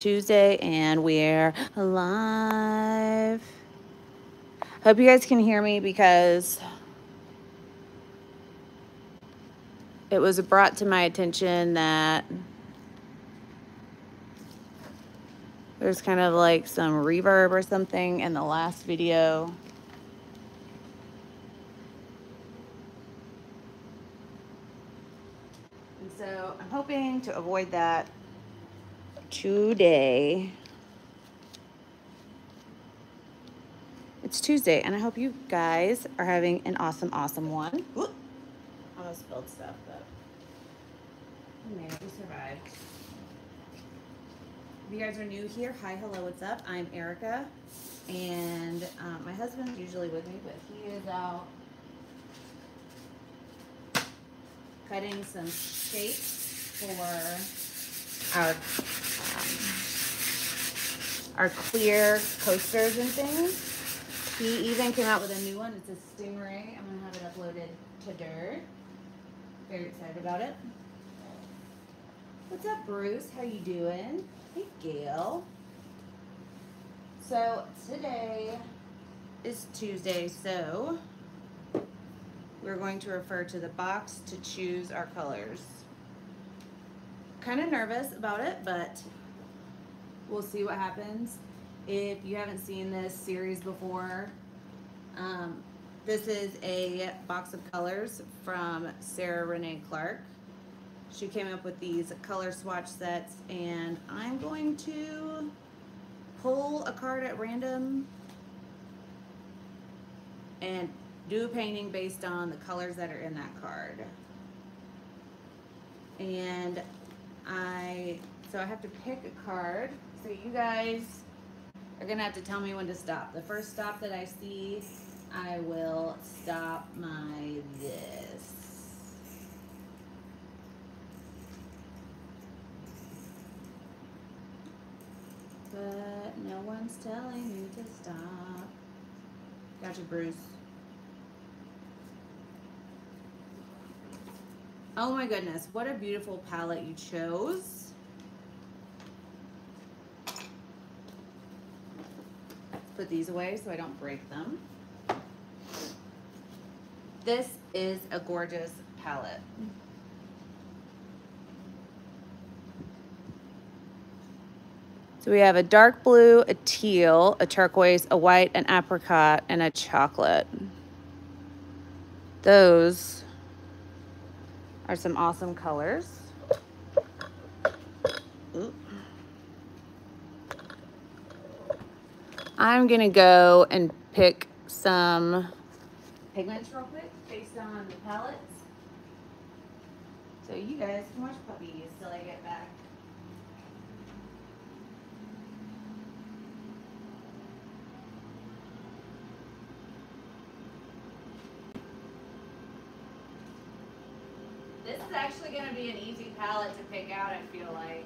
Tuesday and we're live. Hope you guys can hear me because it was brought to my attention that there's kind of like some reverb or something in the last video. And so I'm hoping to avoid that today. It's Tuesday, and I hope you guys are having an awesome, awesome one. Whoop. Almost spilled stuff, but we managed to survive. If you guys are new here, hi, hello, what's up? I'm Erica, and um, my husband's usually with me, but he is out cutting some shapes for our um, our clear coasters and things. He even came out with a new one. It's a Stingray. I'm gonna have it uploaded to Dirt. Very excited about it. What's up, Bruce? How you doing? Hey, Gail. So today is Tuesday, so we're going to refer to the box to choose our colors. Kind of nervous about it, but we'll see what happens. If you haven't seen this series before, um, this is a box of colors from Sarah Renee Clark. She came up with these color swatch sets, and I'm going to pull a card at random and do a painting based on the colors that are in that card. And I, so I have to pick a card. So you guys are gonna have to tell me when to stop. The first stop that I see, I will stop my this. But no one's telling me to stop. Gotcha, Bruce. Oh my goodness, what a beautiful palette you chose. Put these away so I don't break them. This is a gorgeous palette. So we have a dark blue, a teal, a turquoise, a white, an apricot, and a chocolate. Those are some awesome colors. I'm gonna go and pick some pigments real quick based on the palettes. So you guys can watch puppies till I get back. Actually going to be an easy palette to pick out, I feel like.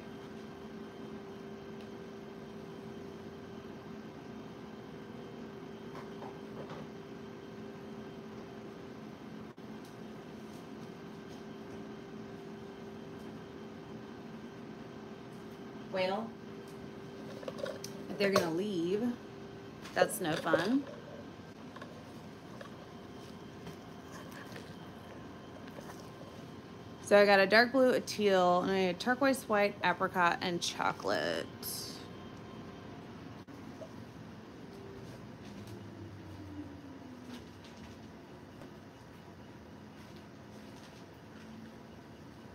Well, if they're going to leave, that's no fun. So I got a dark blue, a teal, and a turquoise white, apricot, and chocolate.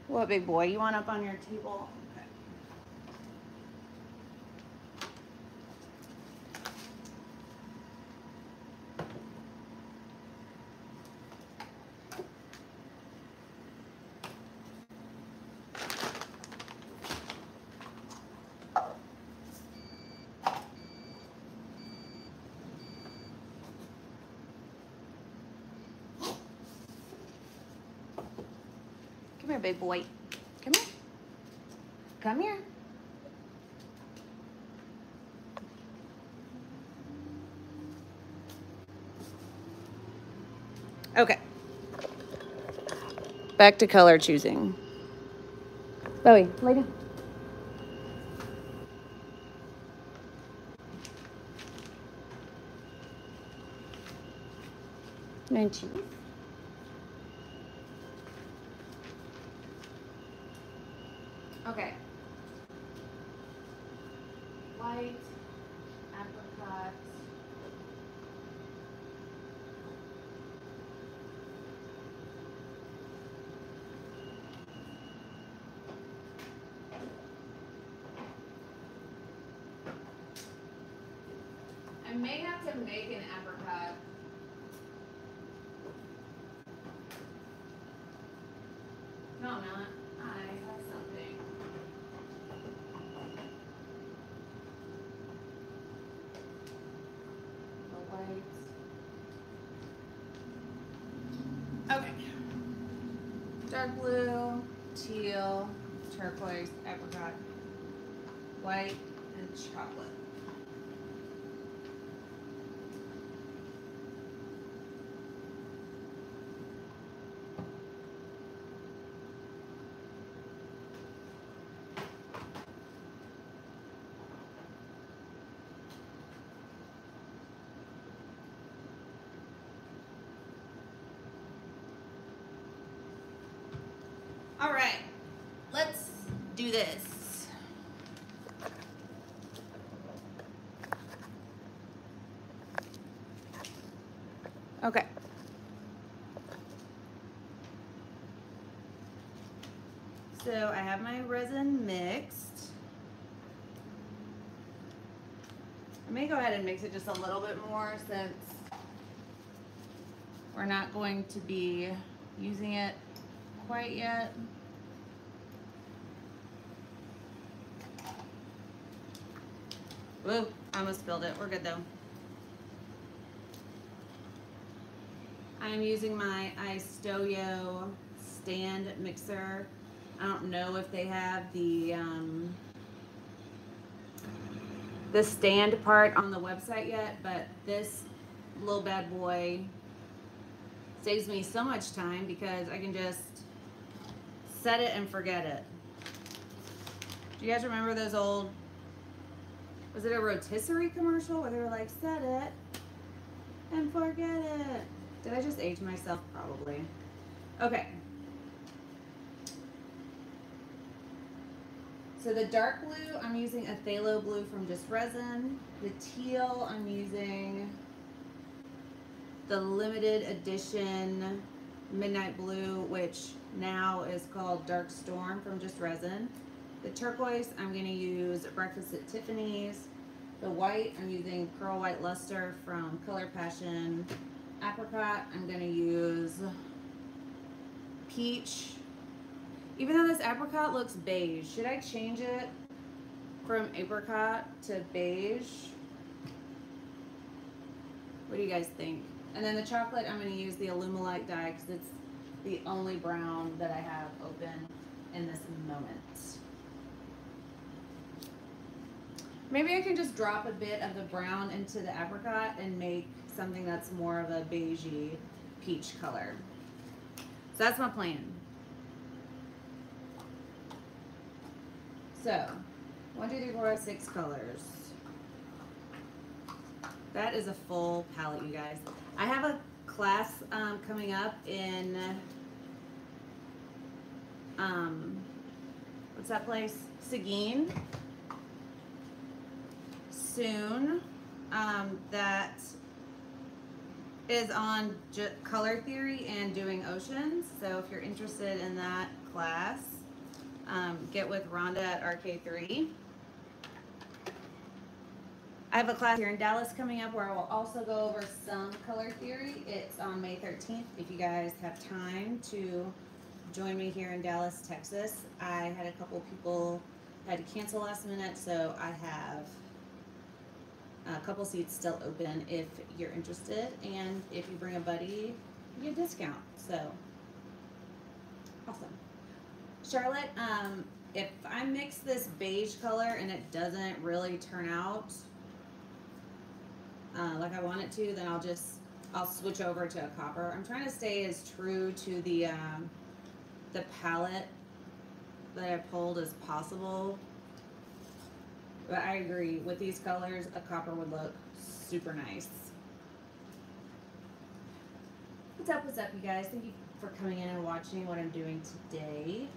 What big boy? You want up on your table? big boy. Come here. Come here. Okay. Back to color choosing. Bowie, lay down. Munchies. All right, let's do this. Okay. So I have my resin mixed. I may go ahead and mix it just a little bit more since we're not going to be using it quite yet. Whoa, I almost spilled it. We're good though. I'm using my Istoyo stand mixer. I don't know if they have the um, the stand part on the website yet, but this little bad boy saves me so much time because I can just set it and forget it. Do you guys remember those old, was it a rotisserie commercial where they were like, set it and forget it? Did I just age myself? Probably. Okay. So the dark blue, I'm using a phthalo blue from Just Resin. The teal, I'm using the limited edition midnight blue, which now is called Dark Storm from Just Resin. The turquoise, I'm gonna use Breakfast at Tiffany's. The white, I'm using Pearl White Luster from Color Passion. Apricot, I'm gonna use Peach. Even though this apricot looks beige, should I change it from apricot to beige? What do you guys think? And then the chocolate, I'm gonna use the Alumilite dye because it's the only brown that I have open in this moment. Maybe I can just drop a bit of the brown into the apricot and make something that's more of a beigey peach color. So that's my plan. So, one, two, three, four, five, six colors. That is a full palette, you guys. I have a class um, coming up in, um, what's that place? Seguin. Soon. Um, that is on color theory and doing oceans. So if you're interested in that class, um, get with Rhonda at RK3. I have a class here in Dallas coming up where I will also go over some color theory. It's on May 13th. If you guys have time to join me here in Dallas, Texas, I had a couple people had to cancel last minute, so I have a couple seats still open if you're interested. And if you bring a buddy, you get a discount. So awesome. Charlotte, um, if I mix this beige color and it doesn't really turn out uh, like I want it to, then I'll just, I'll switch over to a copper. I'm trying to stay as true to the, um, the palette that I pulled as possible. But I agree, with these colors, a copper would look super nice. What's up, what's up, you guys? Thank you for coming in and watching what I'm doing today.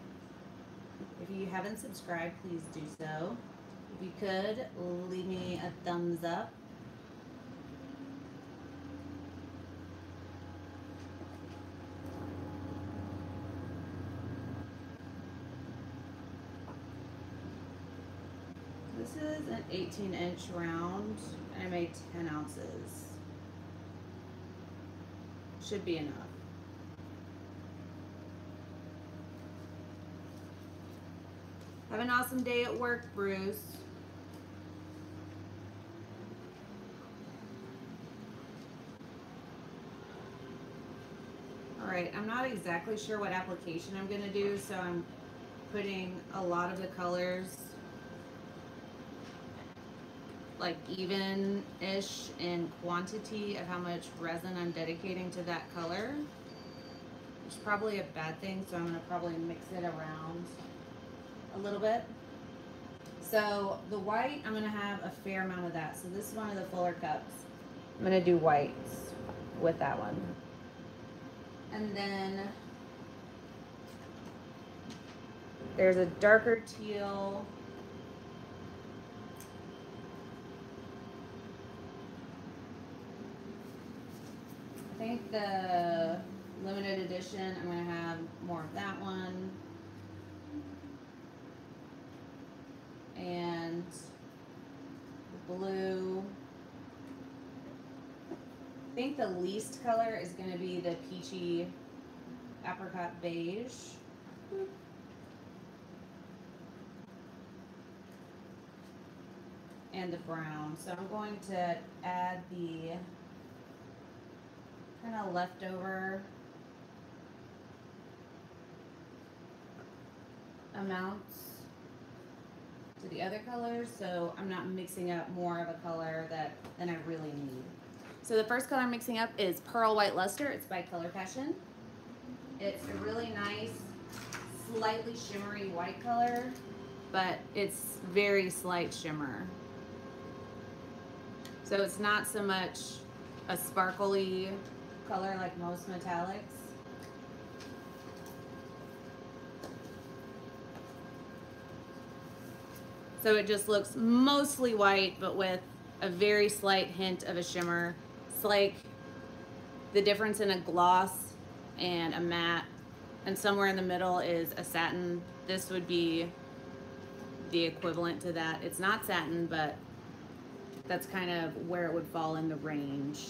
If you haven't subscribed, please do so. If you could, leave me a thumbs up. This is an 18 inch round and I made 10 ounces. Should be enough. Have an awesome day at work, Bruce. All right, I'm not exactly sure what application I'm gonna do, so I'm putting a lot of the colors like even-ish in quantity of how much resin I'm dedicating to that color. It's probably a bad thing, so I'm gonna probably mix it around a little bit. So the white, I'm gonna have a fair amount of that. So this is one of the fuller cups. I'm gonna do whites with that one. And then there's a darker teal think the limited edition, I'm gonna have more of that one. And the blue. I think the least color is gonna be the peachy apricot beige. And the brown. So I'm going to add the kind of leftover amounts to the other colors so I'm not mixing up more of a color that than I really need. So the first color I'm mixing up is Pearl White Luster. It's by Color Passion. It's a really nice, slightly shimmery white color, but it's very slight shimmer. So it's not so much a sparkly color like most metallics. So it just looks mostly white, but with a very slight hint of a shimmer. It's like the difference in a gloss and a matte, and somewhere in the middle is a satin. This would be the equivalent to that. It's not satin, but that's kind of where it would fall in the range.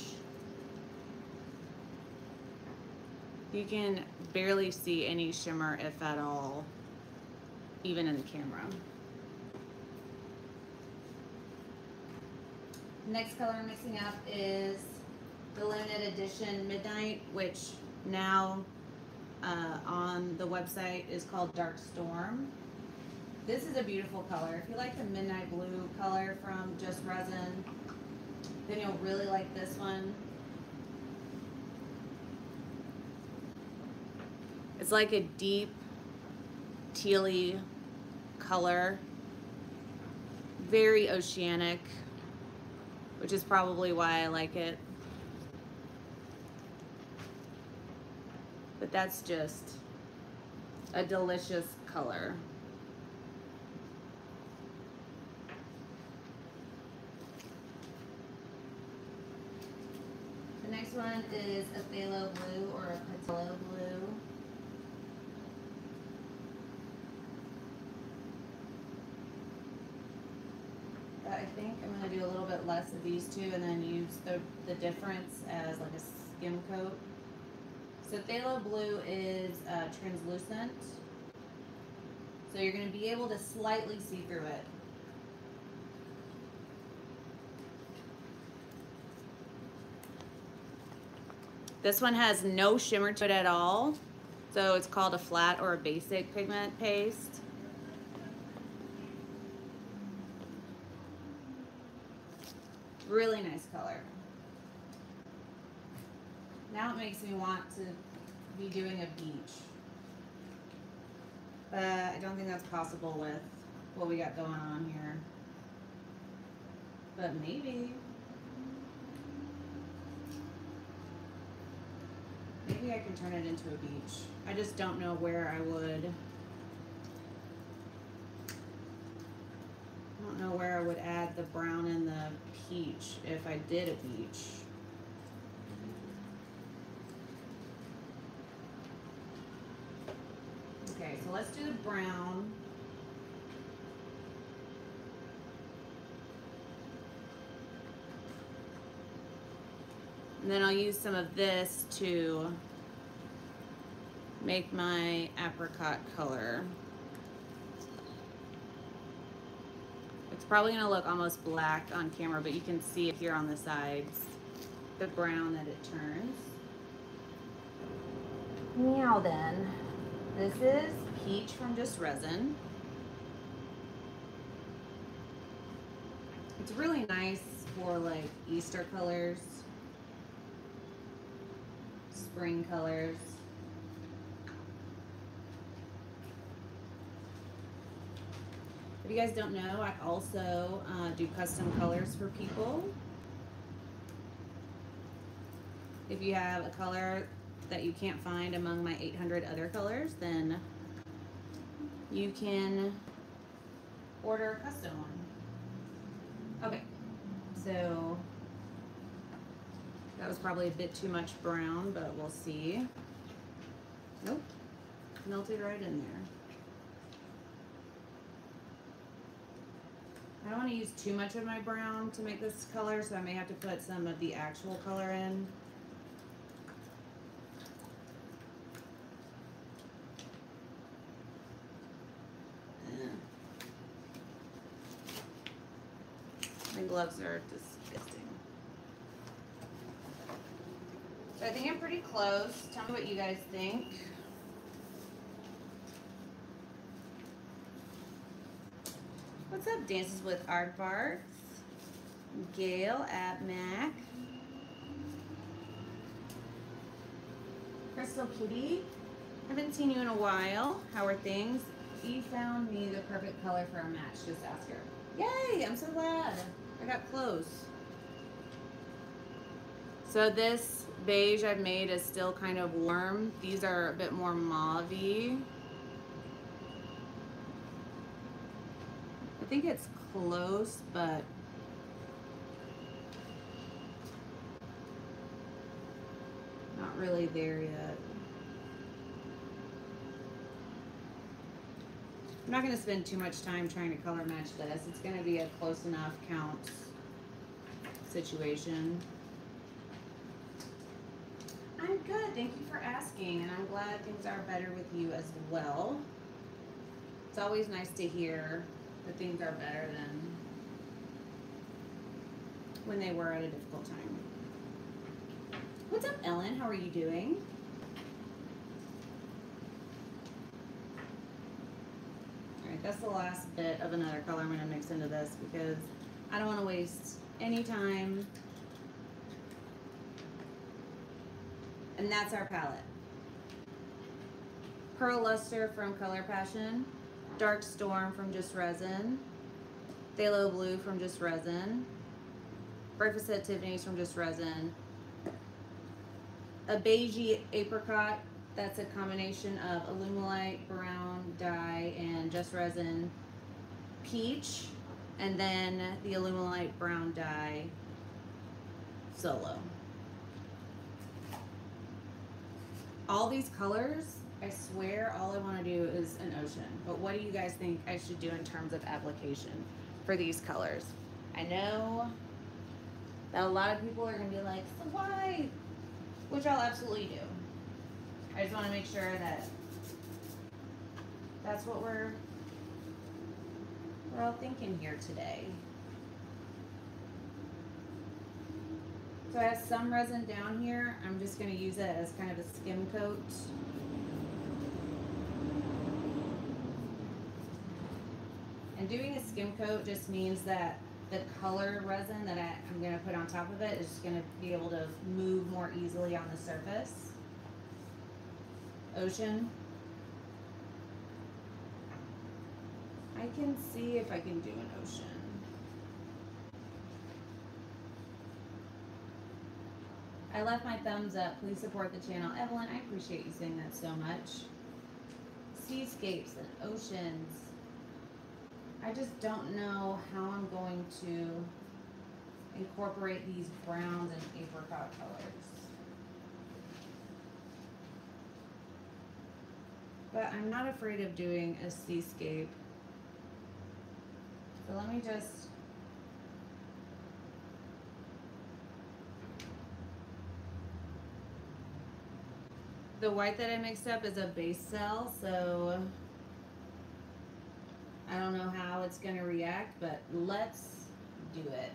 You can barely see any shimmer, if at all, even in the camera. Next color I'm mixing up is the limited edition Midnight, which now uh, on the website is called Dark Storm. This is a beautiful color. If you like the midnight blue color from Just Resin, then you'll really like this one. It's like a deep tealy color. Very oceanic, which is probably why I like it. But that's just a delicious color. The next one is a phthalo blue or a patillo blue. I think I'm gonna do a little bit less of these two and then use the, the difference as like a skim coat. So phthalo blue is uh, translucent. So you're gonna be able to slightly see through it. This one has no shimmer to it at all. So it's called a flat or a basic pigment paste. Really nice color. Now it makes me want to be doing a beach. But I don't think that's possible with what we got going on here. But maybe. Maybe. I can turn it into a beach. I just don't know where I would. Don't know where I would add the brown and the peach if I did a peach. Okay, so let's do the brown. And then I'll use some of this to make my apricot color. Probably gonna look almost black on camera, but you can see it here on the sides, the brown that it turns. Now then, this is peach from Just Resin. It's really nice for like Easter colors spring colors. If you guys don't know, I also uh, do custom colors for people. If you have a color that you can't find among my 800 other colors, then you can order a custom one. Okay, so that was probably a bit too much brown, but we'll see. Nope, melted right in there. I don't want to use too much of my brown to make this color, so I may have to put some of the actual color in. My gloves are disgusting. So I think I'm pretty close. Tell me what you guys think. What's up, Dances with Art Aardvarks? Gail at Mac. Crystal Kitty. Haven't seen you in a while. How are things? You found me the perfect color for a match. Just ask her. Yay! I'm so glad. I got close. So this beige I've made is still kind of warm. These are a bit more mauve think it's close, but not really there yet. I'm not going to spend too much time trying to color match this. It's going to be a close enough count situation. I'm good. Thank you for asking, and I'm glad things are better with you as well. It's always nice to hear that things are better than when they were at a difficult time. What's up, Ellen? How are you doing? Alright, that's the last bit of another color I'm going to mix into this because I don't want to waste any time And that's our palette. Pearl Luster from Color Passion. Dark Storm from Just Resin. Phthalo Blue from Just Resin. Breakfast at Tiffany's from Just Resin. A beigey apricot. That's a combination of Alumilite, brown dye, and Just Resin. Peach. And then the Alumilite brown dye solo. all these colors, I swear all I want to do is an ocean. But what do you guys think I should do in terms of application for these colors? I know that a lot of people are going to be like, swipe? Which I'll absolutely do. I just want to make sure that that's what we're we're all thinking here today. So I have some resin down here. I'm just going to use it as kind of a skim coat. And doing a skim coat just means that the color resin that I, am going to put on top of it is going to be able to move more easily on the surface. Ocean. I can see if I can do an ocean. I left my thumbs up. Please support the channel. Evelyn, I appreciate you saying that so much. Seascapes and oceans. I just don't know how I'm going to incorporate these browns and apricot colors. But I'm not afraid of doing a seascape. So let me just The white that I mixed up is a base cell, so I don't know how it's gonna react, but let's do it.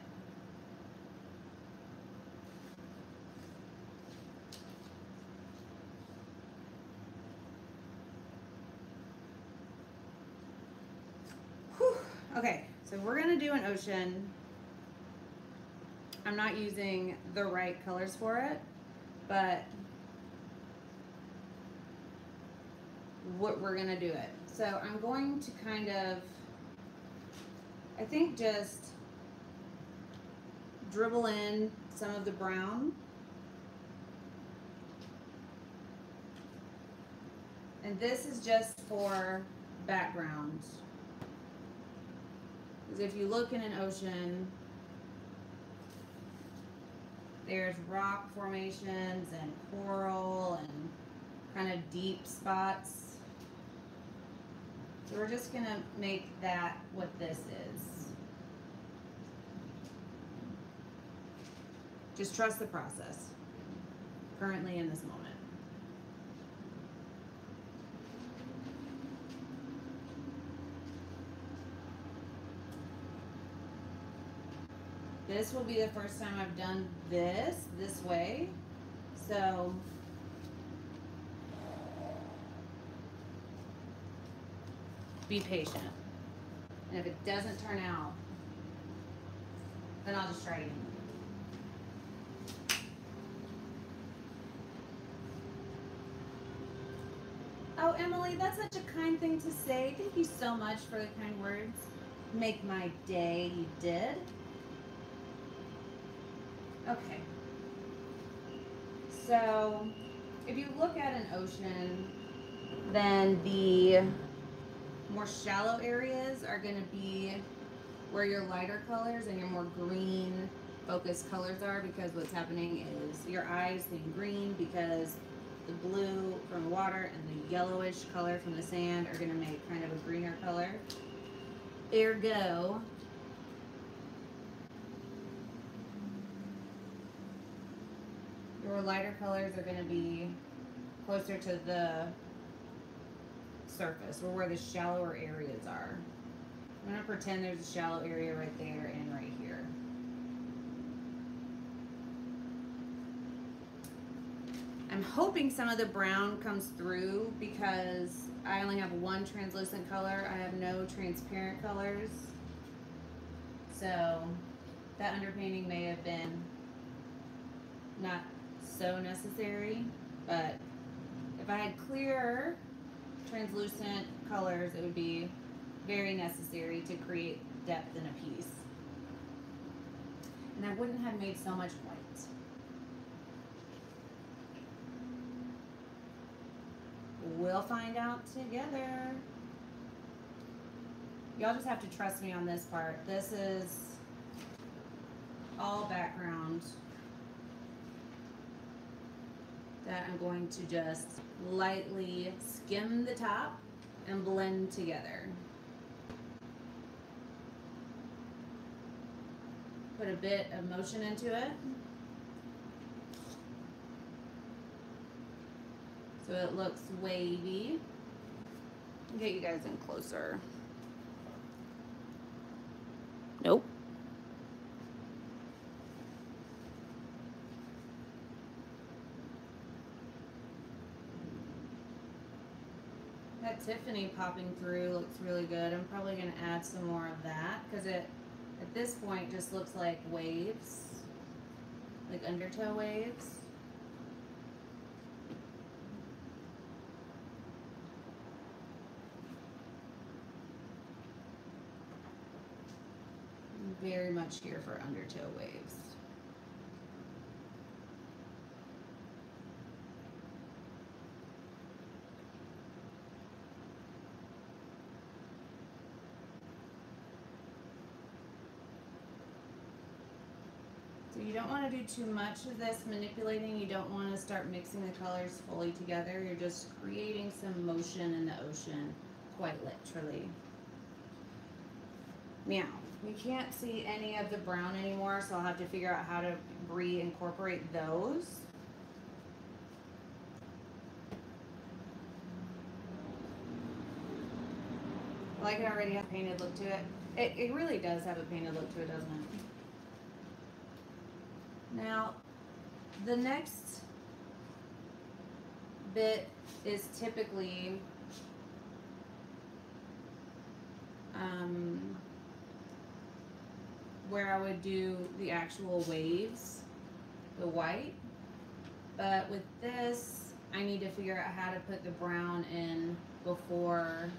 Whew. Okay, so we're gonna do an ocean. I'm not using the right colors for it, but what we're gonna do it. So I'm going to kind of, I think just dribble in some of the brown. And this is just for background. Because if you look in an ocean, there's rock formations and coral and kind of deep spots. So we're just gonna make that what this is. Just trust the process currently in this moment. This will be the first time I've done this this way. So be patient. And if it doesn't turn out, then I'll just try again. Oh, Emily, that's such a kind thing to say. Thank you so much for the kind words. Make my day, you did. Okay. So, if you look at an ocean, then the more shallow areas are going to be where your lighter colors and your more green focused colors are because what's happening is your eyes seeing green because the blue from the water and the yellowish color from the sand are going to make kind of a greener color. Ergo, your lighter colors are going to be closer to the surface or where the shallower areas are. I'm going to pretend there's a shallow area right there and right here. I'm hoping some of the brown comes through because I only have one translucent color. I have no transparent colors. So that underpainting may have been not so necessary, but if I had clearer translucent colors, it would be very necessary to create depth in a piece. And I wouldn't have made so much white. We'll find out together. Y'all just have to trust me on this part. This is all background that I'm going to just lightly skim the top and blend together. Put a bit of motion into it. So it looks wavy. Get you guys in closer. Nope. That Tiffany popping through looks really good. I'm probably going to add some more of that because it, at this point, just looks like waves, like undertow waves. Very much here for undertow waves. So you don't want to do too much of this manipulating. You don't want to start mixing the colors fully together. You're just creating some motion in the ocean, quite literally. Meow. We can't see any of the brown anymore, so I'll have to figure out how to reincorporate those. Like it already has a painted look to it. It, it really does have a painted look to it, doesn't it? Now, the next bit is typically um, where I would do the actual waves, the white. But with this, I need to figure out how to put the brown in before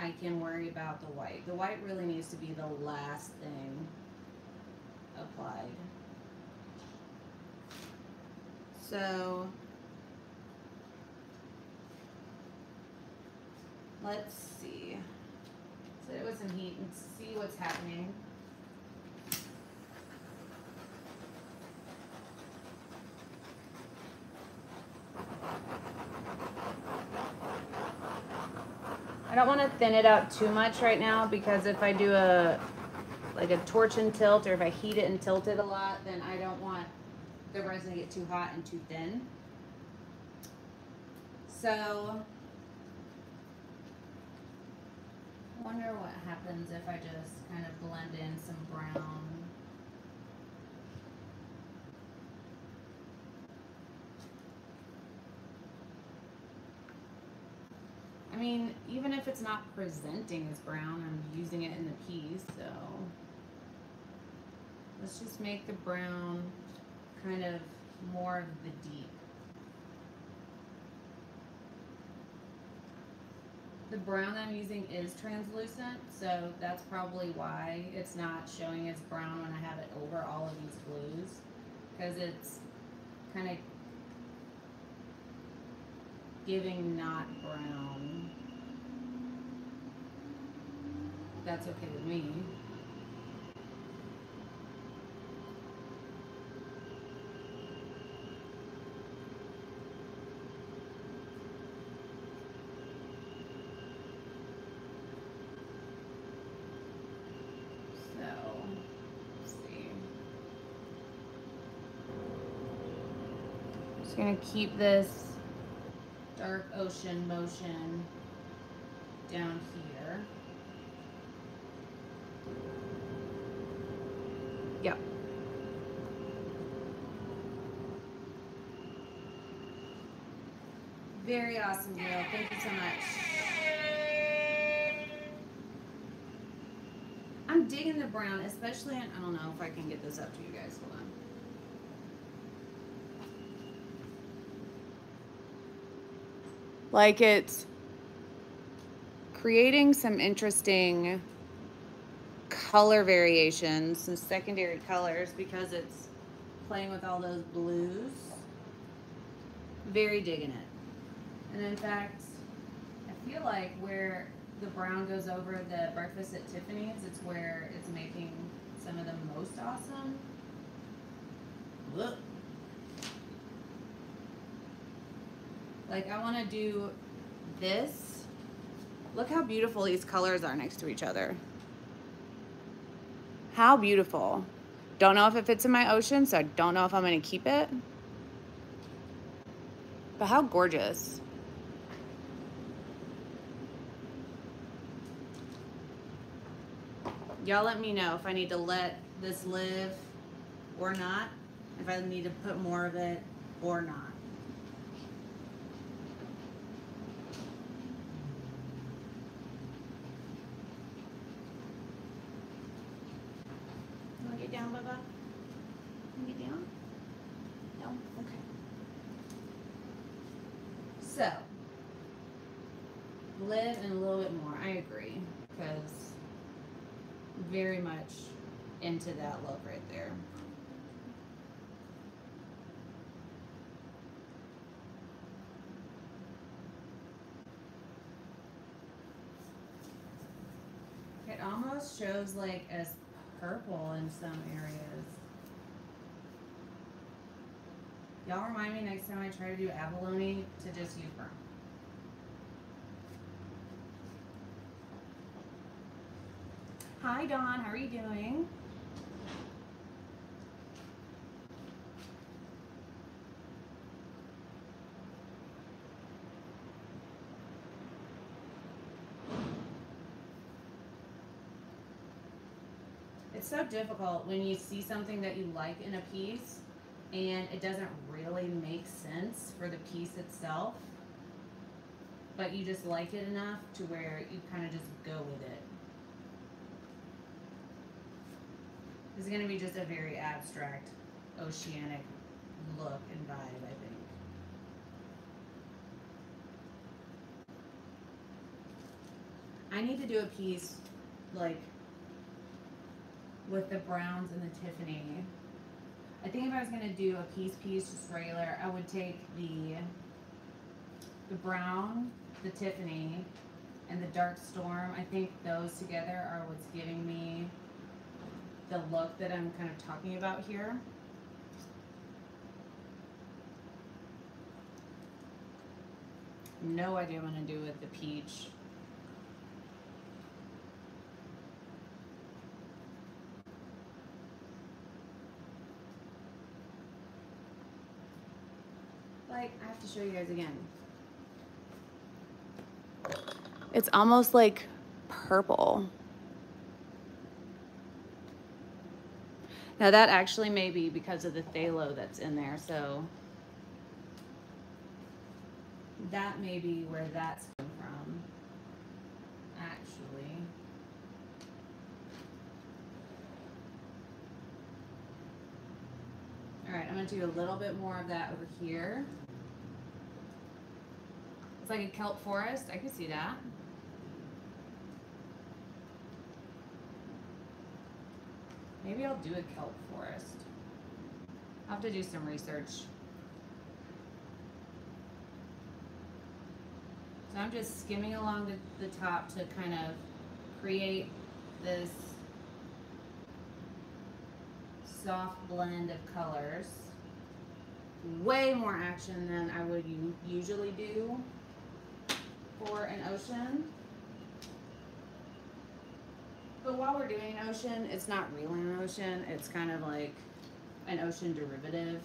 I can worry about the white. The white really needs to be the last thing applied. So let's see. Sit it with some heat and see what's happening. Don't want to thin it out too much right now because if I do a like a torch and tilt or if I heat it and tilt it a lot, then I don't want the resin to get too hot and too thin. So I wonder what happens if I just kind of blend in some brown. I mean, even if it's not presenting as brown, I'm using it in the piece, so let's just make the brown kind of more of the deep. The brown I'm using is translucent, so that's probably why it's not showing as brown when I have it over all of these blues, because it's kind of giving not brown. That's okay with me. Just gonna keep this dark ocean motion down here. Yep. Very awesome, Jill. Thank you so much. I'm digging the brown, especially in, I don't know if I can get this up to you guys. Hold on. Like it's creating some interesting color variations, some secondary colors because it's playing with all those blues. Very digging it. And in fact, I feel like where the brown goes over the breakfast at Tiffany's, it's where it's making some of the most awesome. Look. Like I want to do this. Look how beautiful these colors are next to each other. How beautiful. Don't know if it fits in my ocean, so I don't know if I'm to keep it. But how gorgeous. Y'all let me know if I need to let this live or not. If I need to put more of it or not. You wanna get down, Bubba? You get down? No? Okay. So, live and a little bit more. I agree. Because very much into that look right there. It almost shows like as purple in some areas. Y'all remind me next time I try to do abalone to just use brown. Hi Dawn, how are you doing? It's so difficult when you see something that you like in a piece and it doesn't really make sense for the piece itself, but you just like it enough to where you kind of just go with it. This is going to be just a very abstract, oceanic look and vibe, I think. I need to do a piece like with the browns and the Tiffany. I think if I was gonna do a piece piece, just regular, I would take the the brown, the Tiffany, and the dark storm. I think those together are what's giving me the look that I'm kind of talking about here. No idea what I'm gonna do with the peach. Like, I have to show you guys again. It's almost like purple. Now that actually may be because of the phthalo that's in there, so that may be where that's come from, actually. All right, I'm gonna do a little bit more of that over here. It's like a kelp forest, I can see that. Maybe I'll do a kelp forest. I'll have to do some research. So I'm just skimming along the, the top to kind of create this soft blend of colors. Way more action than I would usually do for an ocean. But while we're doing an ocean, it's not really an ocean. It's kind of like an ocean derivative.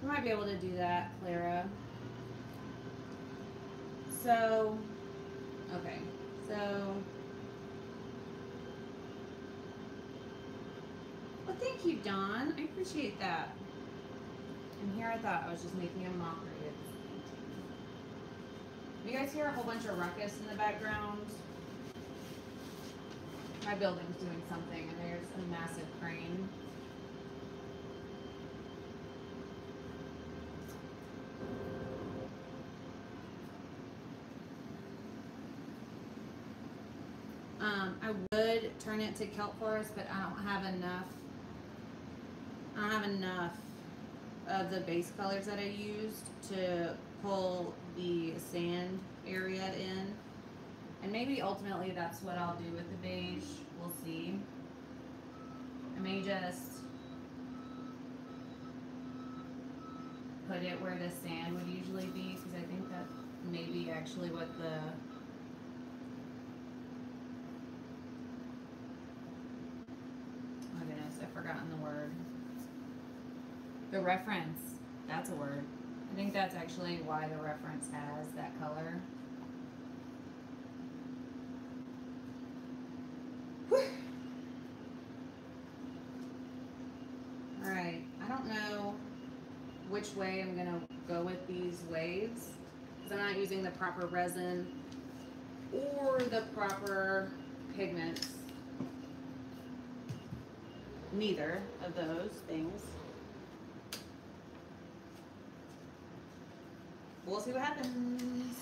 You might be able to do that, Clara. So, okay, so, well, thank you, Dawn. I appreciate that. And here I thought I was just making a mockery you guys hear a whole bunch of ruckus in the background? My building's doing something and there's a massive crane. Um, I would turn it to kelp forest, but I don't have enough. I don't have enough of the base colors that I used to pull the sand area in. And maybe ultimately that's what I'll do with the beige. We'll see. I may just put it where the sand would usually be because I think that may be actually what the oh goodness, I've forgotten the word. The reference. That's a word. I think that's actually why the reference has that color. Alright, I don't know which way I'm going to go with these waves because I'm not using the proper resin or the proper pigments. Neither of those things. We'll see what happens.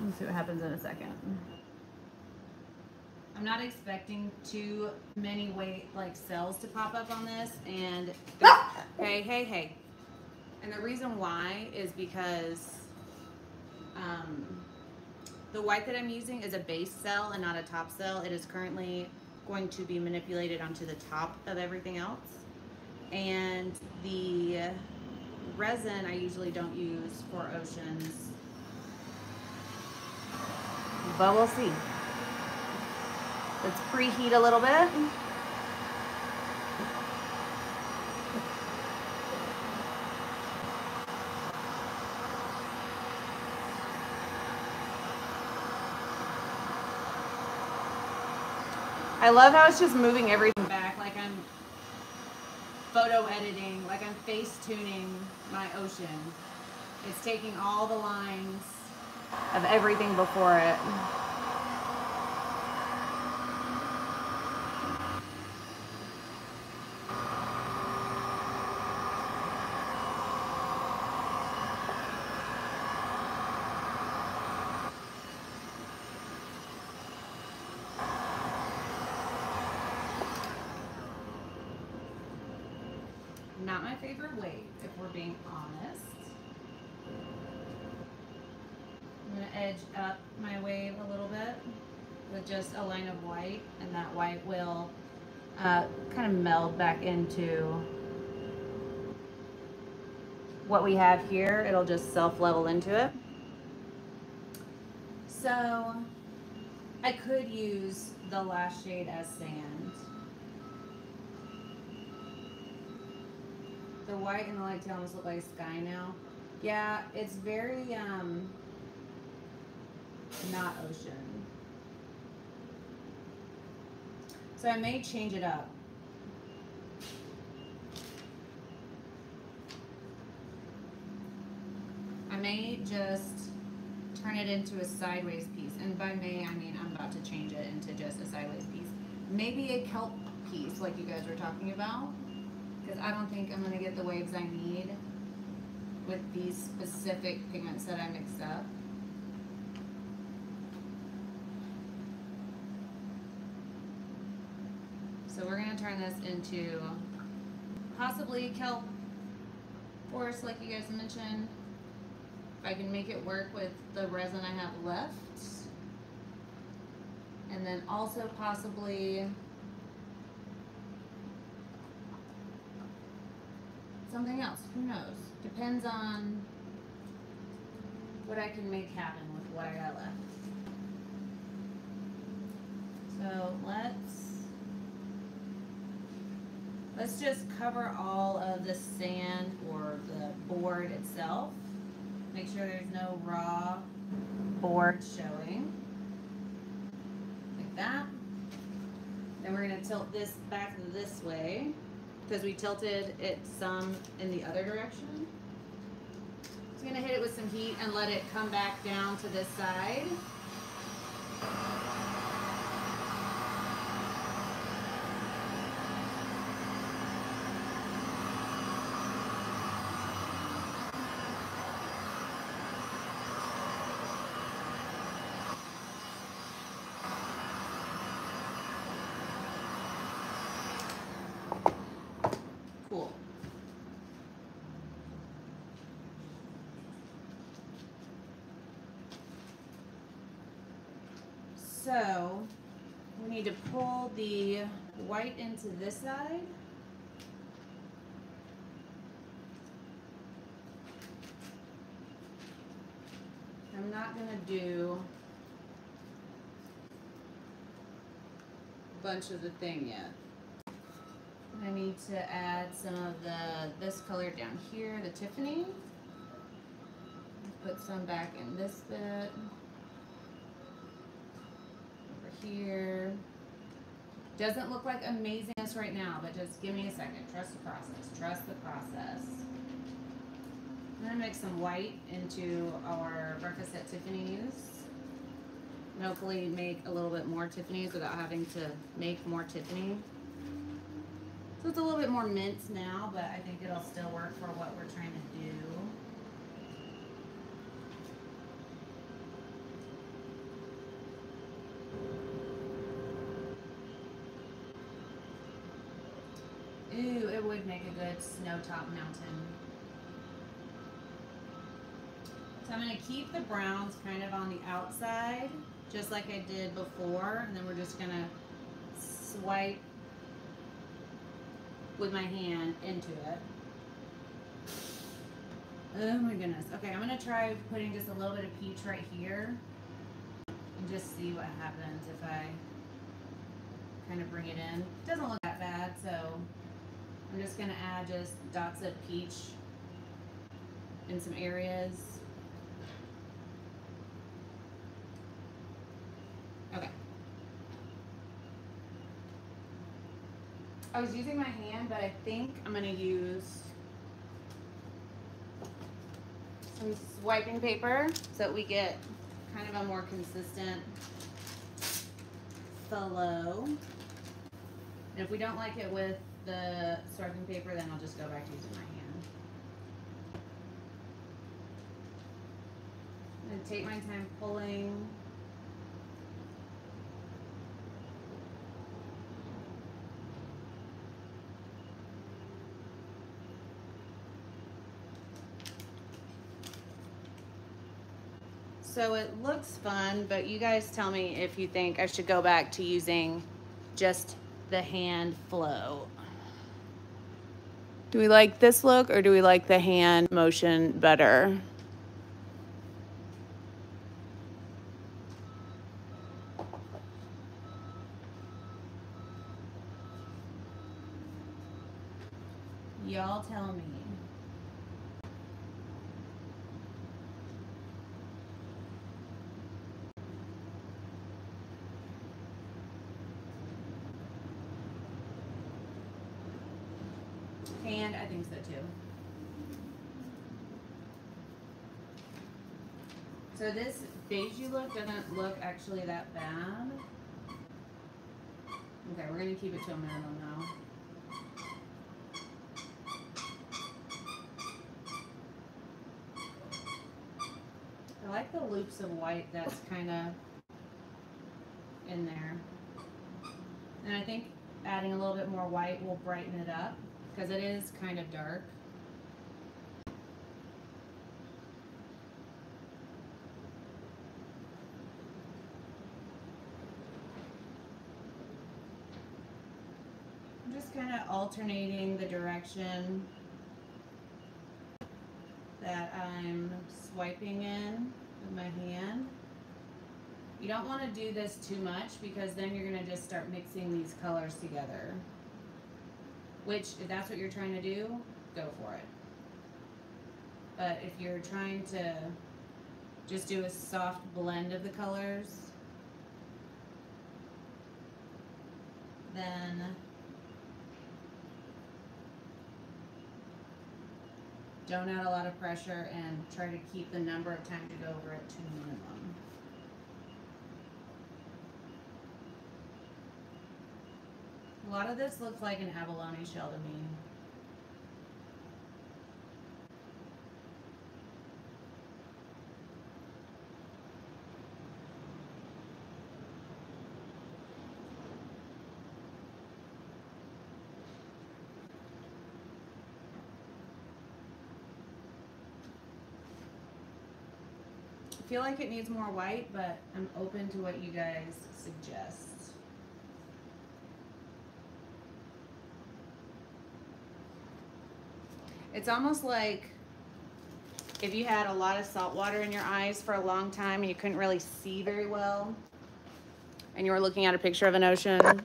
We'll see what happens in a second. I'm not expecting too many weight like cells to pop up on this and Hey, hey, hey. And the reason why is because um, the white that I'm using is a base cell and not a top cell. It is currently going to be manipulated onto the top of everything else. And the resin I usually don't use for oceans. But we'll see. Let's preheat a little bit. I love how it's just moving everything back like I'm photo editing, like I'm face tuning my ocean. It's taking all the lines of everything before it. Not my favorite weight, if we're being honest. I'm gonna edge up my wave a little bit with just a line of white, and that white will uh, kind of meld back into what we have here. It'll just self-level into it. So I could use the last shade as sand. White and the light almost look like sky now. Yeah, it's very um not ocean. So I may change it up. I may just turn it into a sideways piece. And by may, I mean I'm about to change it into just a sideways piece. Maybe a kelp piece like you guys were talking about. Because I don't think I'm going to get the waves I need with these specific pigments that I mixed up. So we're going to turn this into possibly kelp forest like you guys mentioned. If I can make it work with the resin I have left. And then also possibly something else. Who knows? Depends on what I can make happen with what I got left. So let's let's just cover all of the sand or the board itself. Make sure there's no raw board showing. Like that. Then we're gonna tilt this back this way because we tilted it some in the other direction. I'm gonna hit it with some heat and let it come back down to this side. Cool. So we need to pull the white into this side. I'm not gonna do a bunch of the thing yet. I need to add some of the this color down here, the Tiffany. Put some back in this bit. Here. Doesn't look like amazingness right now, but just give me a second. Trust the process. Trust the process. I'm gonna make some white into our breakfast at Tiffany's. And hopefully make a little bit more Tiffany's without having to make more Tiffany. So it's a little bit more mint now, but I think it'll still work for what we're trying to do. Ooh, it would make a good snow top mountain. So I'm gonna keep the browns kind of on the outside, just like I did before, and then we're just gonna swipe with my hand into it. Oh my goodness. Okay, I'm gonna try putting just a little bit of peach right here and just see what happens if I kind of bring it in. It doesn't look that bad, so I'm just gonna add just dots of peach in some areas. Okay. I was using my hand, but I think I'm gonna use some swiping paper so that we get kind of a more consistent flow. And if we don't like it with the swiping paper, then I'll just go back to using my hand. And take my time pulling. So it looks fun, but you guys tell me if you think I should go back to using just the hand flow. Do we like this look or do we like the hand motion better? Y'all tell me. And I think so too. So this beigey look doesn't look actually that bad. Okay, we're gonna keep it to a minimum now. I like the loops of white that's kind of in there. And I think adding a little bit more white will brighten it up because it is kind of dark. I'm just kind of alternating the direction that I'm swiping in with my hand. You don't want to do this too much because then you're going to just start mixing these colors together. Which, if that's what you're trying to do, go for it. But if you're trying to just do a soft blend of the colors, then don't add a lot of pressure and try to keep the number of times you go over it to minimum. A lot of this looks like an abalone shell to me. I feel like it needs more white, but I'm open to what you guys suggest. It's almost like if you had a lot of salt water in your eyes for a long time and you couldn't really see very well, and you were looking at a picture of an ocean.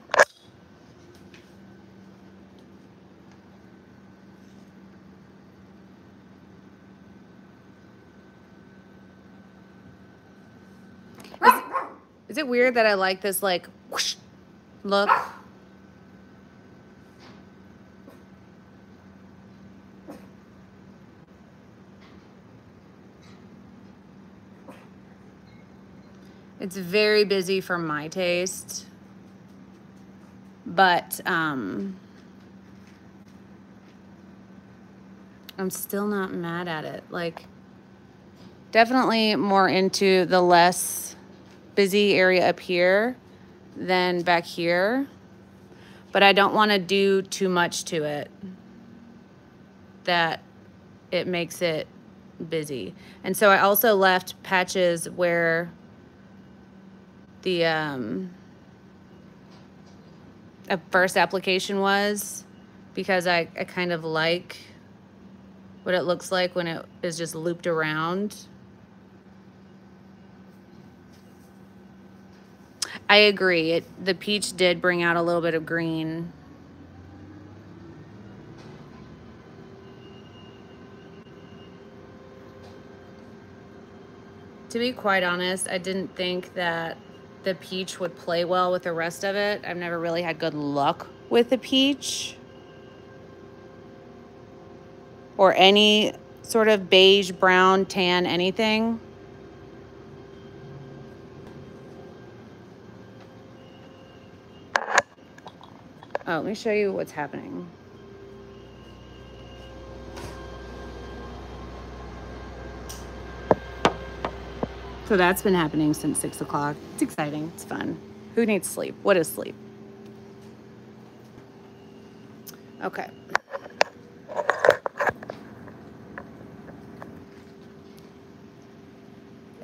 Is, it weird that I like this like whoosh look? It's very busy for my taste. But um, I'm still not mad at it. Like, definitely more into the less busy area up here than back here. but I don't want to do too much to it that it makes it busy. And so I also left patches where the um, first application was because I, I kind of like what it looks like when it is just looped around. I agree. It the peach did bring out a little bit of green. To be quite honest, I didn't think that the peach would play well with the rest of it. I've never really had good luck with the peach. Or any sort of beige, brown, tan, anything. Oh, let me show you what's happening. So that's been happening since six o'clock. It's exciting. It's fun. Who needs sleep? What is sleep? Okay.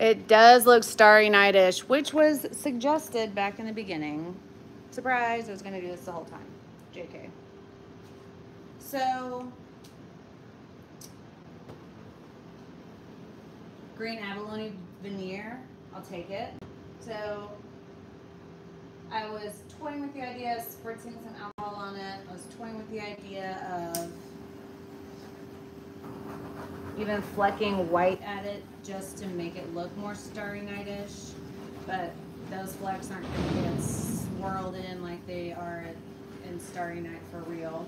It does look starry nightish, which was suggested back in the beginning. Surprise, I was going to do this the whole time. JK. So, green abalone veneer, I'll take it. So, I was toying with the idea of spritzing some alcohol on it. I was toying with the idea of even flecking white at it just to make it look more starry nightish. But those flecks aren't going to get swirled in like they are in Starry Night for real.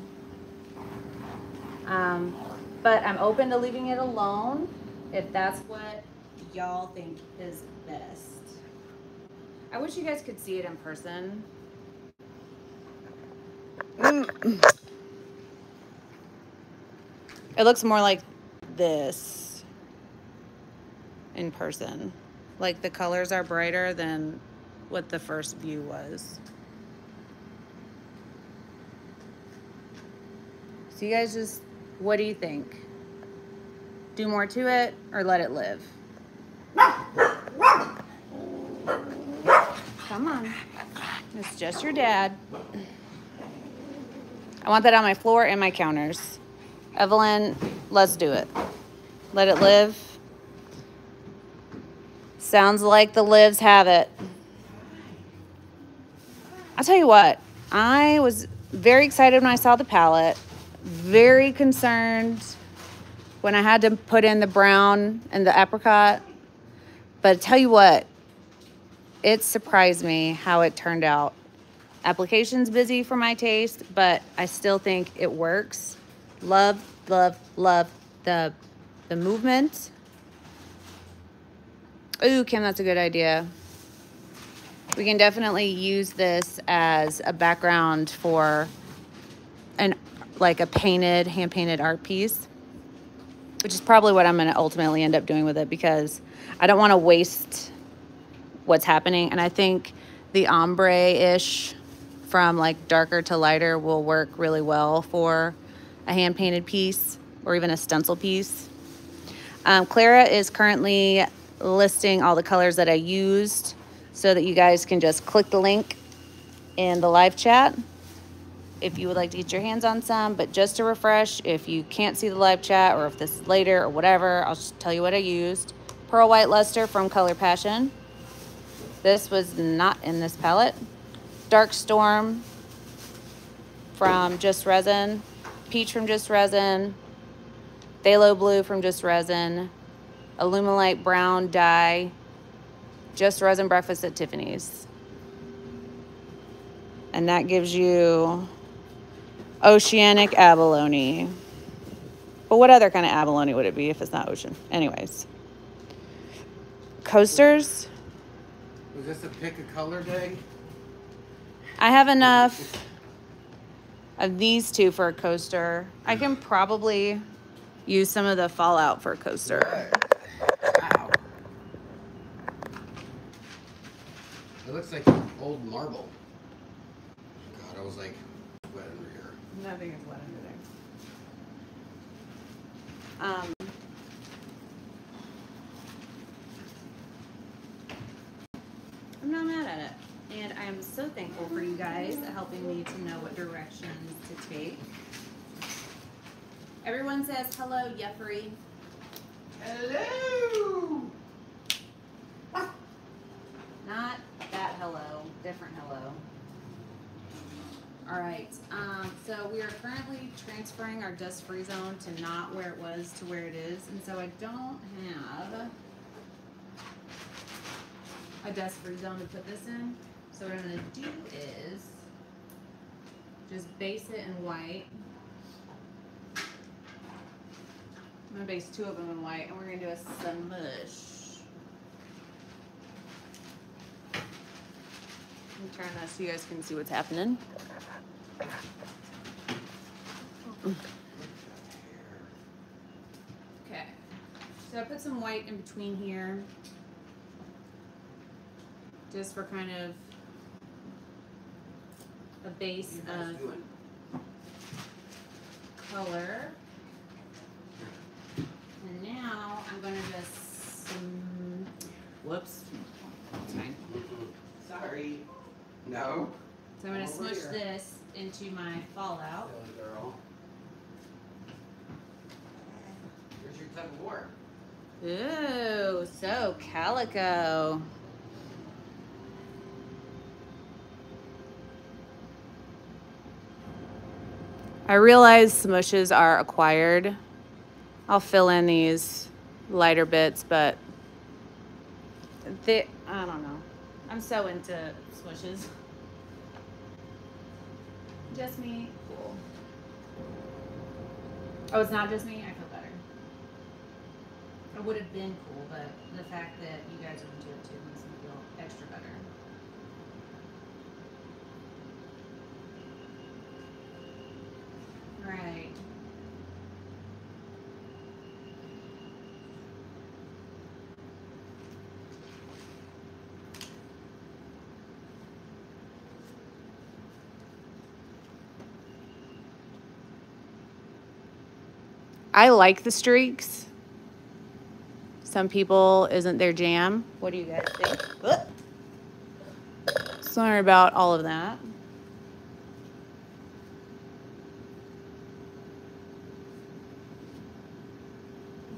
Um, but I'm open to leaving it alone if that's what y'all think is best. I wish you guys could see it in person. It looks more like this in person. Like the colors are brighter than what the first view was. So you guys just, what do you think? Do more to it or let it live? Come on. It's just your dad. I want that on my floor and my counters. Evelyn, let's do it. Let it live. Sounds like the lives have it. I'll tell you what, I was very excited when I saw the palette, very concerned when I had to put in the brown and the apricot. But I tell you what, it surprised me how it turned out. Application's busy for my taste, but I still think it works. Love, love, love the, the movement. Ooh, Kim, that's a good idea. We can definitely use this as a background for an like a painted, hand-painted art piece, which is probably what I'm going to ultimately end up doing with it because I don't want to waste what's happening. And I think the ombre-ish from like darker to lighter will work really well for a hand-painted piece or even a stencil piece. Um, Clara is currently listing all the colors that I used so that you guys can just click the link in the live chat if you would like to get your hands on some. But just to refresh, if you can't see the live chat or if this is later or whatever, I'll just tell you what I used. Pearl White Luster from Color Passion. This was not in this palette. Dark Storm from Just Resin. Peach from Just Resin. Phthalo Blue from Just Resin. Alumilite Brown Dye just resin breakfast at Tiffany's. And that gives you oceanic abalone. But what other kind of abalone would it be if it's not ocean? Anyways. Coasters. Was this a pick a color day? I have enough of these two for a coaster. I can probably use some of the fallout for a coaster. Wow. It looks like old marble. God, I was like, wet under here. Nothing is wet under there. Um. I'm not mad at it. And I am so thankful for you guys helping me to know what directions to take. Everyone says hello, Jeffrey. Hello! Not that hello, different hello. All right, um, so we are currently transferring our dust free zone to not where it was to where it is, and so I don't have a dust free zone to put this in. So what I'm gonna do is just base it in white. I'm gonna base two of them in white, and we're gonna do a smush. Let me turn this so you guys can see what's happening. Okay, so I put some white in between here. Just for kind of a base What are you guys of color. And now I'm gonna just, um, whoops, it's fine. Sorry. No? So I'm gonna smush here. this into my fallout. Silly girl. Here's your tug of war. Ooh, so calico. I realize smushes are acquired. I'll fill in these lighter bits, but they, I don't know. I'm so into smushes. Just me? Cool. Oh, it's not just me? I feel better. It would have been cool, but the fact that you guys are into it too makes me feel extra better. Right. I like the streaks. Some people isn't their jam. What do you guys think? Sorry about all of that.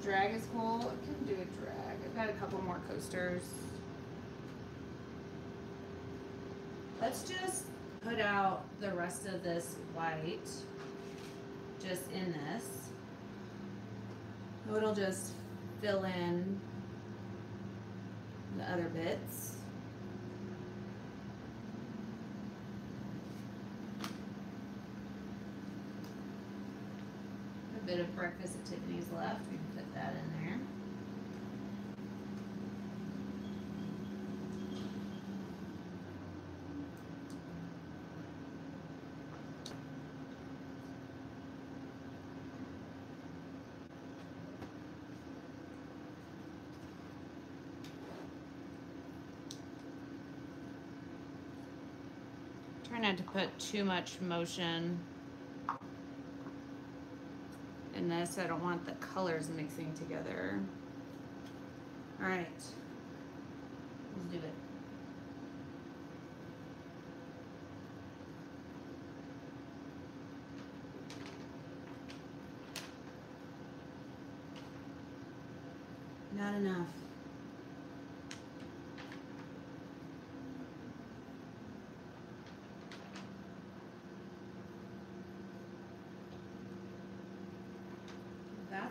Drag is cool. I can do a drag. I've got a couple more Let's just put out the rest of this white just in this. It'll just fill in the other bits. A bit of breakfast at Tiffany's left. We can put that in there. Try not to put too much motion in this. I don't want the colors mixing together. All right, let's do it. Not enough.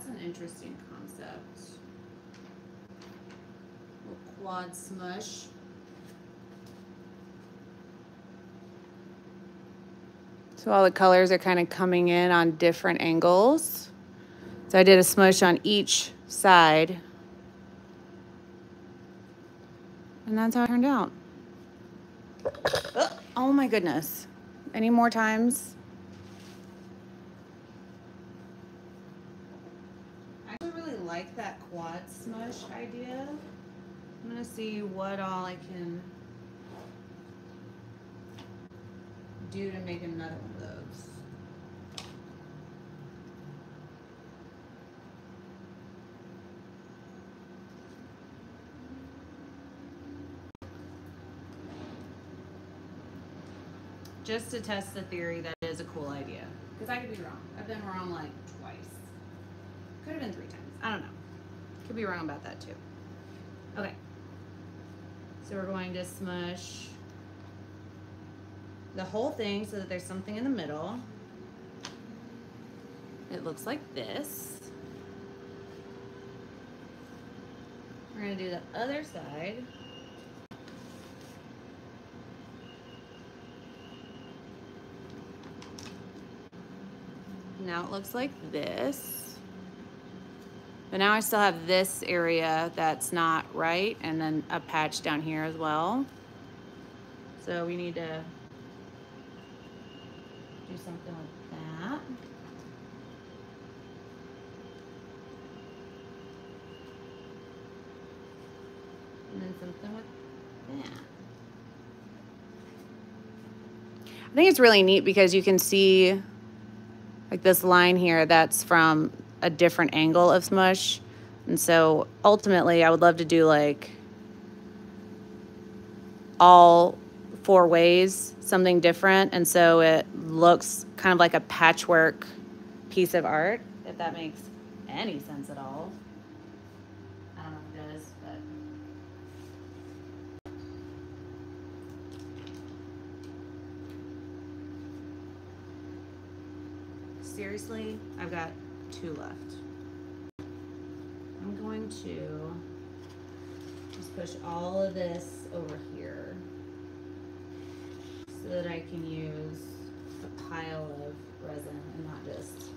That's an interesting concept. Little quad smush. So all the colors are kind of coming in on different angles. So I did a smush on each side. And that's how it turned out. Oh, oh my goodness. Any more times? I actually really like that quad smush idea. I'm gonna see what all I can do to make another one of those? Just to test the theory that is a cool idea. Because I could be wrong. I've been wrong like twice. Could have been three times. I don't know. Could be wrong about that too. Okay. So we're going to smush the whole thing so that there's something in the middle. It looks like this. We're gonna do the other side. Now it looks like this. But now I still have this area that's not right and then a patch down here as well. So we need to do something like that. And then something with that. I think it's really neat because you can see like this line here that's from a different angle of smush. And so ultimately I would love to do like all four ways, something different. And so it looks kind of like a patchwork piece of art, if that makes any sense at all. I don't know if it does, but. Seriously, I've got two left. I'm going to just push all of this over here so that I can use a pile of resin and not just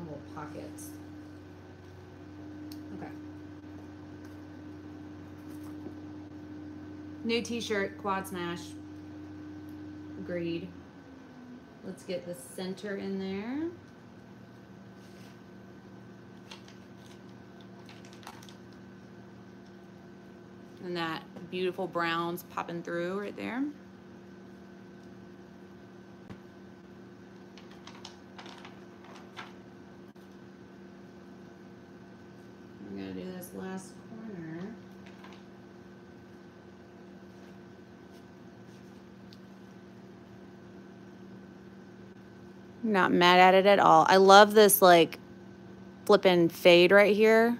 little pockets. Okay. New t-shirt, quad smash. Agreed. Let's get the center in there. And that beautiful brown's popping through right there. I'm gonna do this last corner. Not mad at it at all. I love this like flipping fade right here.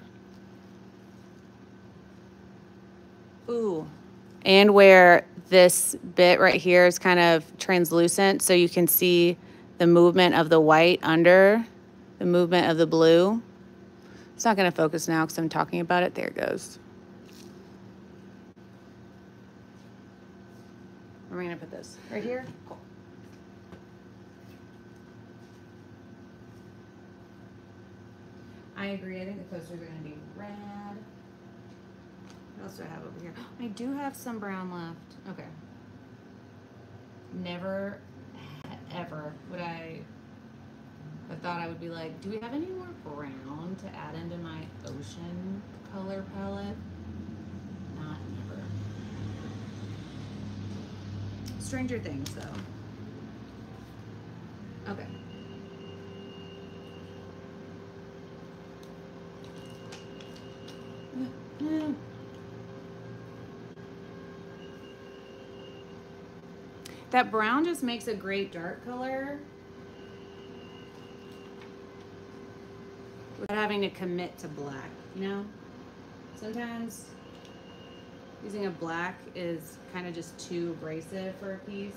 Ooh. And where this bit right here is kind of translucent so you can see the movement of the white under the movement of the blue. It's not going to focus now because I'm talking about it. There it goes. Where am I going to put this? Right here? Cool. I agree. I think the coasters are going to be rad. What else do I have over here? I do have some brown left. Okay. Never, ever would I have thought I would be like, do we have any more brown to add into my ocean color palette? Not never. Stranger Things, though. Okay. Mm. That brown just makes a great dark color. Without having to commit to black, you know? Sometimes using a black is kind of just too abrasive for a piece.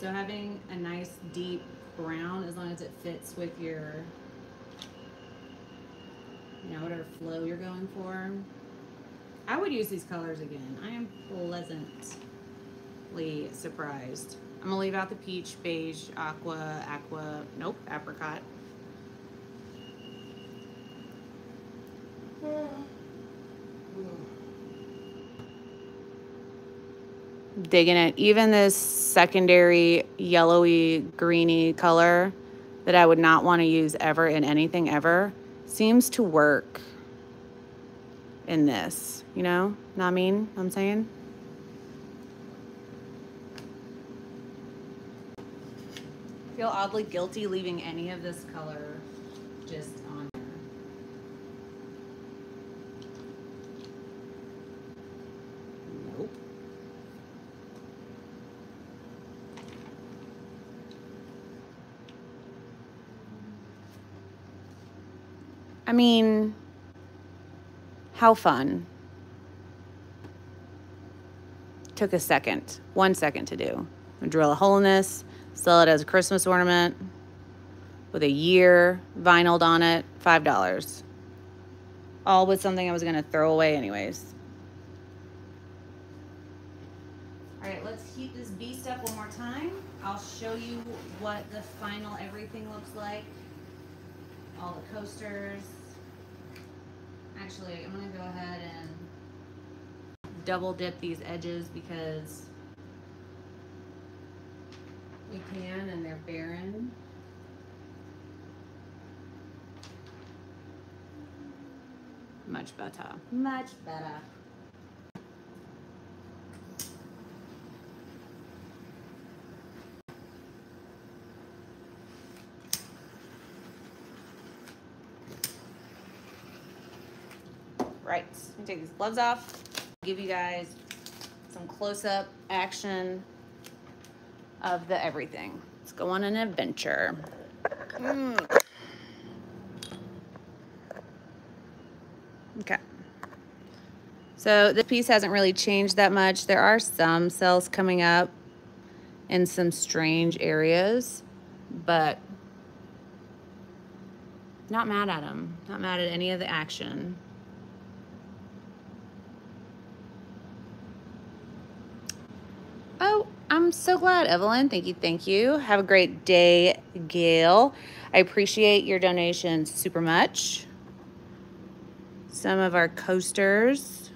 So having a nice deep brown, as long as it fits with your, you know, whatever flow you're going for. I would use these colors again. I am pleasantly surprised. I'm gonna leave out the peach, beige, aqua, aqua, nope, apricot. Digging it. Even this secondary yellowy, greeny color that I would not want to use ever in anything ever seems to work in this, you know? Not mean, I'm saying? Feel oddly guilty leaving any of this color just on there. Nope. I mean, how fun. Took a second, one second to do. Drill a hole in this, sell it as a Christmas ornament with a year vinyled on it, $5. All with something I was going to throw away, anyways. All right, let's heat this beast up one more time. I'll show you what the final everything looks like. All the coasters. Actually, I'm to go ahead and double dip these edges because we can and they're barren. Much better. Much better. Right, let me take these gloves off. Give you guys some close-up action of the everything. Let's go on an adventure. Mm. Okay. So the piece hasn't really changed that much. There are some cells coming up in some strange areas, but not mad at them. Not mad at any of the action. Oh, I'm so glad, Evelyn. Thank you, thank you. Have a great day, Gail. I appreciate your donation super much. Some of our coasters.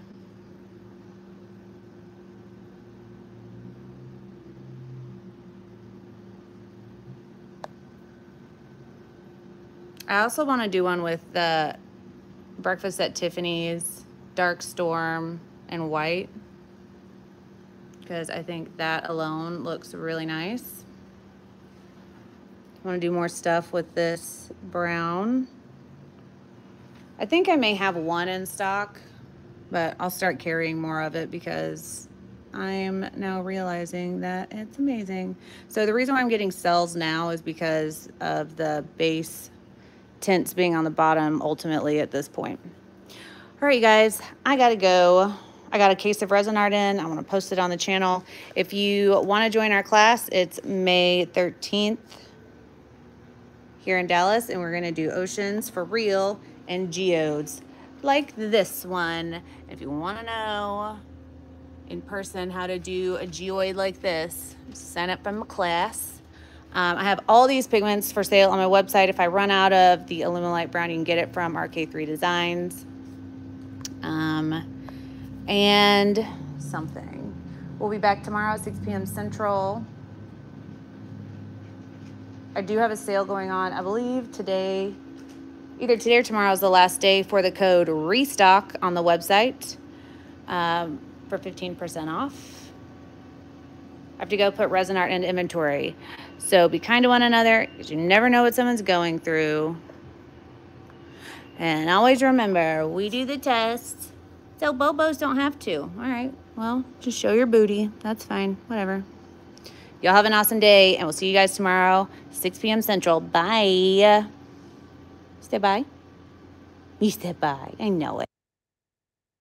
I also want to do one with the Breakfast at Tiffany's, Dark Storm, and White because I think that alone looks really nice. I want to do more stuff with this brown. I think I may have one in stock, but I'll start carrying more of it because I'm now realizing that it's amazing. So the reason why I'm getting cells now is because of the base tints being on the bottom ultimately at this point. All right, you guys, I gotta go. I got a case of ArtResin in. I want to post it on the channel. If you want to join our class, it's May 13th here in Dallas, and we're going to do oceans for real and geodes like this one. If you want to know in person how to do a geode like this, sign up for my class. Um, I have all these pigments for sale on my website. If I run out of the Alumilite Brown, you can get it from RK3 Designs. Um, and something. We'll be back tomorrow at 6 p.m. Central. I do have a sale going on. I believe today, either today or tomorrow is the last day for the code restock on the website um, for 15% off. I have to go put ArtResin into inventory. So be kind to one another because you never know what someone's going through. And always remember, we do the test so Bobos don't have to. All right. Well, just show your booty. That's fine. Whatever. Y'all have an awesome day, and we'll see you guys tomorrow, 6 p.m. Central. Bye. Say by. You said by. I know it.